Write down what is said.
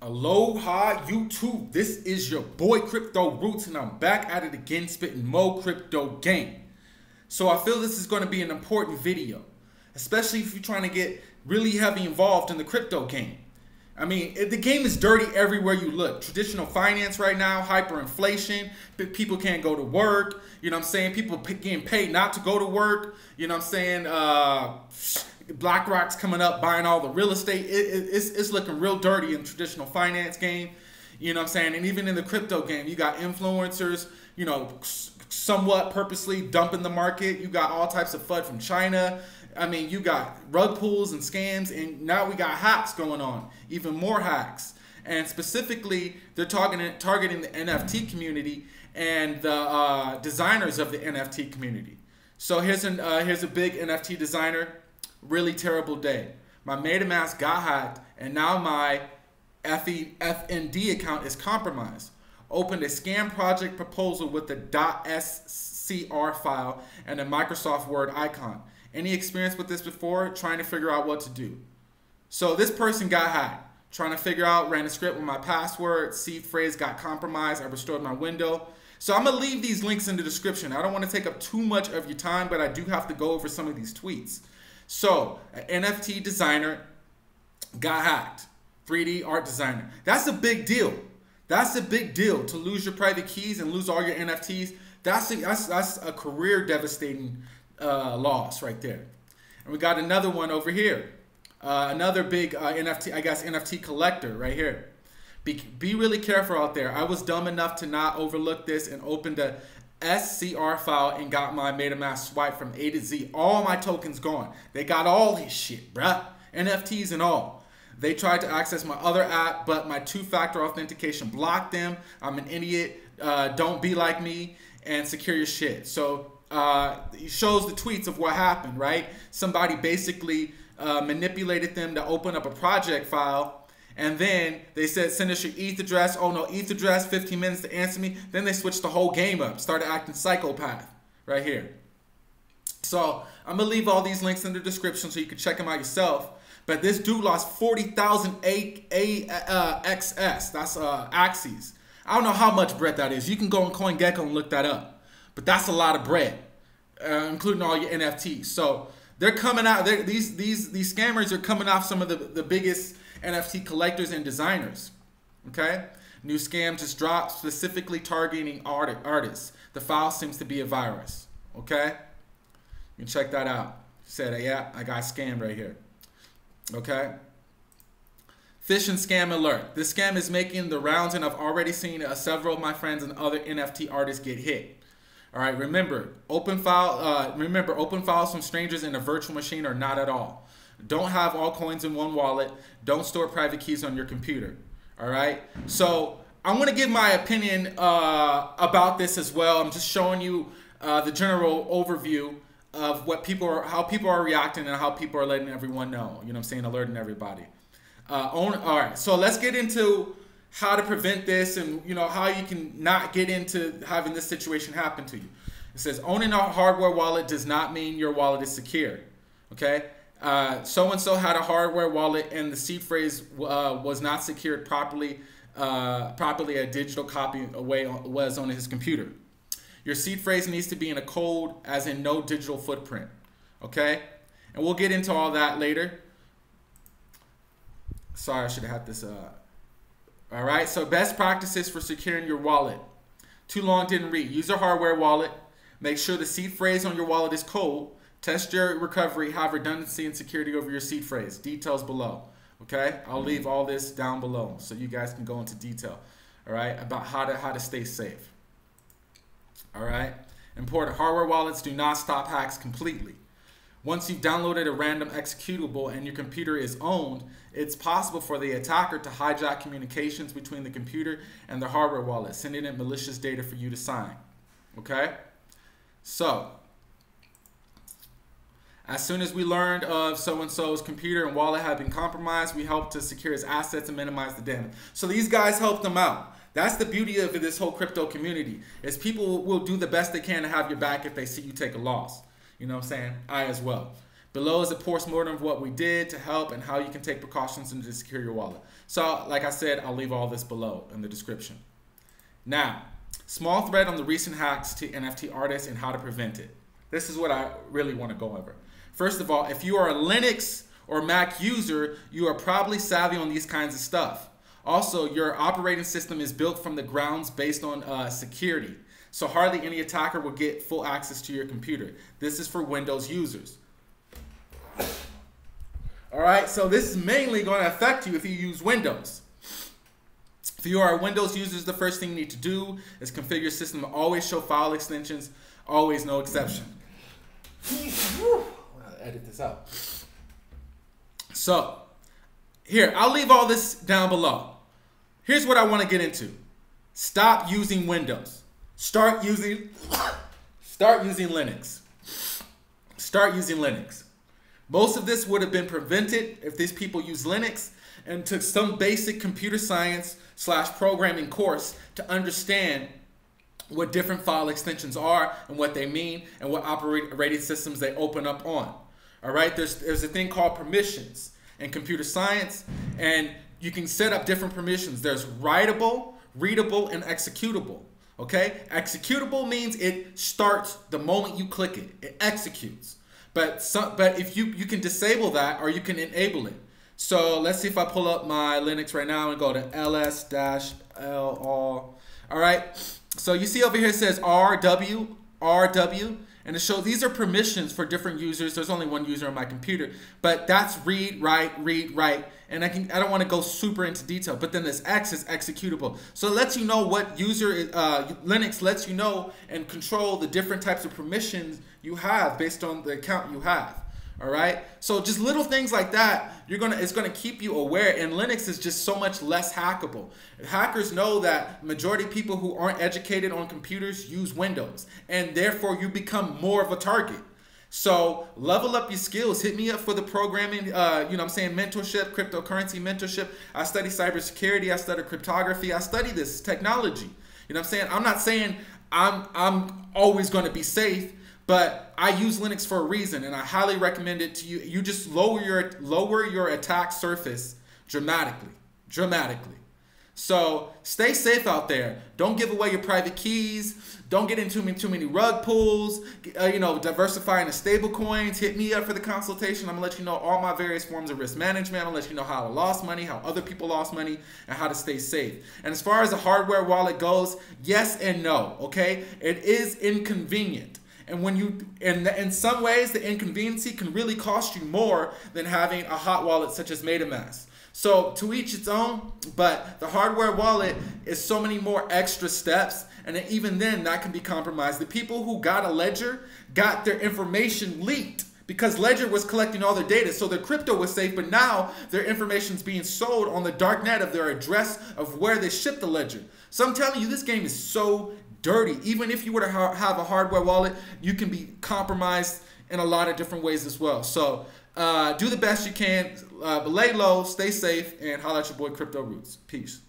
Aloha YouTube. This is your boy Crypto Rootz, and I'm back at it again, spitting more crypto game. So I feel this is going to be an important video, especially if you're trying to get really heavy involved in the crypto game. I mean, the game is dirty everywhere you look. Traditional finance right now, hyperinflation, people can't go to work. You know what I'm saying? People getting paid not to go to work. You know what I'm saying? Uh, BlackRock's coming up buying all the real estate. It, it, it's, it's looking real dirty in traditional finance game. You know what I'm saying? And even in the crypto game, you got influencers, you know, somewhat purposely dumping the market. You got all types of FUD from China. I mean, you got rug pulls and scams, and now we got hacks going on, even more hacks. And specifically, they're targeting targeting the NFT community and the uh, designers of the NFT community. So here's an uh, here's a big NFT designer really terrible day. My MetaMask got hacked, and now my FND account is compromised. Opened a scam project proposal with the .scr file and a Microsoft Word icon. Any experience with this before? Trying to figure out what to do. So this person got hacked. Trying to figure out, ran a script with my password, seed phrase got compromised, I restored my window. So I'm gonna leave these links in the description. I don't wanna take up too much of your time, but I do have to go over some of these tweets. So, an NFT designer got hacked. 3D art designer. That's a big deal. That's a big deal to lose your private keys and lose all your NFTs. That's a, that's, that's a career devastating uh, loss right there. And we got another one over here. Uh, another big uh, NFT, I guess, NFT collector right here. Be, be really careful out there. I was dumb enough to not overlook this and opened a SCR file and got my MetaMask swipe from A to Z. All my tokens gone. They got all his shit, bruh. NFTs and all. They tried to access my other app, but my two-factor authentication blocked them. I'm an idiot. Uh, don't be like me and secure your shit. So uh, it shows the tweets of what happened, right? Somebody basically uh, manipulated them to open up a project file and then they said, send us your ETH address. Oh no, ETH address, 15 minutes to answer me. Then they switched the whole game up, started acting psychopath right here. So I'm gonna leave all these links in the description so you can check them out yourself. But this dude lost 40,000 uh, XS. That's uh, Axes. I don't know how much bread that is. You can go on CoinGecko and look that up. But that's a lot of bread, uh, including all your NFTs. So they're coming out. They're, these these these scammers are coming off some of the, the biggest NFT collectors and designers. Okay? New scam just dropped specifically targeting art artists. The file seems to be a virus. Okay? You can check that out. Said, yeah, I got scammed right here. Okay? Phishing scam alert. This scam is making the rounds, and I've already seen uh, several of my friends and other NFT artists get hit. All right, remember, open file. Uh, remember, open files from strangers in a virtual machine are not at all. Don't have all coins in one wallet. Don't store private keys on your computer. All right. So I'm going to give my opinion uh, about this as well. I'm just showing you uh, the general overview of what people are, how people are reacting and how people are letting everyone know. You know what I'm saying? Alerting everybody. Uh, all right. So let's get into how to prevent this and you know how you can not get into having this situation happen to you. It says owning a hardware wallet does not mean your wallet is secure. Okay so and so had a hardware wallet and the seed phrase uh, was not secured properly. Uh, properly, a digital copy away was on his computer. Your seed phrase needs to be in a code, as in no digital footprint. Okay, and we'll get into all that later. Sorry, I should have had this. Uh... All right, so best practices for securing your wallet. Too long didn't read. Use a hardware wallet. Make sure the seed phrase on your wallet is cold. Test your recovery, have redundancy and security over your seed phrase. Details below. Okay, I'll leave all this down below so you guys can go into detail. All right, about how to how to stay safe. All right, important. Hardware wallets do not stop hacks completely. Once you've downloaded a random executable and your computer is owned, it's possible for the attacker to hijack communications between the computer and the hardware wallet, sending it malicious data for you to sign. Okay? So, as soon as we learned of so-and-so's computer and wallet had been compromised, we helped to secure his assets and minimize the damage. So these guys helped them out. That's the beauty of this whole crypto community is people will do the best they can to have your back if they see you take a loss. You know what I'm saying? I as well. Below is a post-mortem of what we did to help and how you can take precautions to secure your wallet. So, like I said, I'll leave all this below in the description. Now, small thread on the recent hacks to NFT artists and how to prevent it. This is what I really want to go over. First of all, if you are a Linux or Mac user, you are probably savvy on these kinds of stuff. Also, your operating system is built from the grounds based on uh, security. So hardly any attacker will get full access to your computer. This is for Windows users. All right, so this is mainly going to affect you if you use Windows. If you are a Windows user, the first thing you need to do is configure your system to always show file extensions, always no exception. edit this out. So, here, I'll leave all this down below. Here's what I want to get into. Stop using Windows. Start using start using Linux. Start using Linux. Most of this would have been prevented if these people used Linux and took some basic computer science slash programming course to understand what different file extensions are and what they mean and what operating systems they open up on. All right, there's, there's a thing called permissions in computer science, and you can set up different permissions. There's writable, readable, and executable. Okay, executable means it starts the moment you click it. It executes. But some, but if you you can disable that or you can enable it. So let's see if I pull up my Linux right now and go to ls-l all. All right. So you see over here it says RW RW and it shows these are permissions for different users. There's only one user on my computer, but that's read, write, read, write. And I can I don't want to go super into detail, but then this X is executable. So it lets you know what user uh, Linux lets you know and control the different types of permissions you have based on the account you have. All right. So just little things like that, you're gonna it's gonna keep you aware. And Linux is just so much less hackable. Hackers know that majority people who aren't educated on computers use Windows, and therefore you become more of a target. So level up your skills. Hit me up for the programming, uh, you know I'm saying, mentorship, cryptocurrency mentorship. I study cybersecurity, I study cryptography, I study this technology. You know I'm saying? I'm not saying I'm I'm always gonna be safe, but I use Linux for a reason, and I highly recommend it to you. You just lower your lower your attack surface dramatically, dramatically. So stay safe out there. Don't give away your private keys. Don't get into too many rug pulls. Uh, you know, diversifying the stable coins. Hit me up for the consultation. I'm gonna let you know all my various forms of risk management. I'll let you know how I lost money, how other people lost money, and how to stay safe. And as far as the hardware wallet goes, yes and no. Okay, it is inconvenient. And when you, in, in some ways, the inconvenience can really cost you more than having a hot wallet such as MetaMask. So to each its own, but the hardware wallet is so many more extra steps, and even then that can be compromised. The people who got a ledger got their information leaked because Ledger was collecting all their data, so their crypto was safe, but now their information is being sold on the dark net of their address of where they shipped the Ledger. So I'm telling you, this game is so dirty. Even if you were to ha have a hardware wallet, you can be compromised in a lot of different ways as well. So uh, do the best you can, uh, but lay low, stay safe, and holla at your boy Crypto Rootz. Peace.